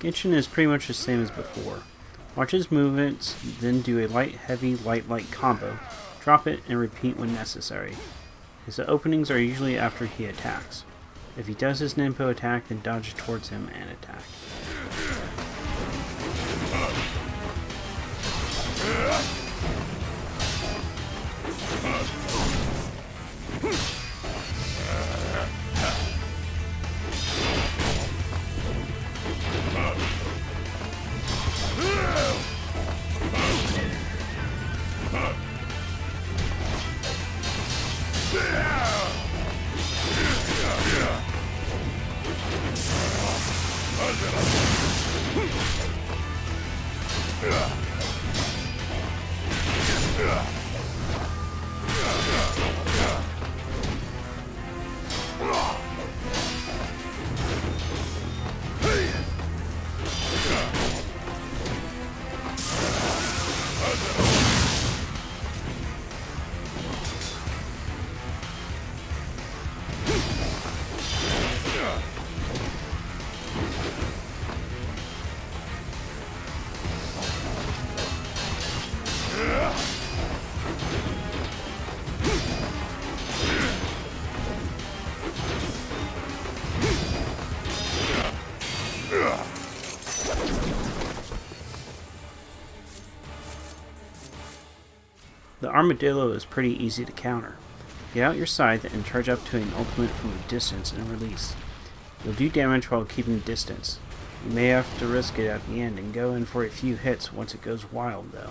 Genshin is pretty much the same as before. Watch his movements, then do a light heavy light light combo, drop it, and repeat when necessary. His openings are usually after he attacks. If he does his Ninpo attack, then dodge towards him and attack. Ugh! The armadillo is pretty easy to counter. Get out your scythe and charge up to an ultimate from a distance and release. You'll do damage while keeping distance. You may have to risk it at the end and go in for a few hits once it goes wild though.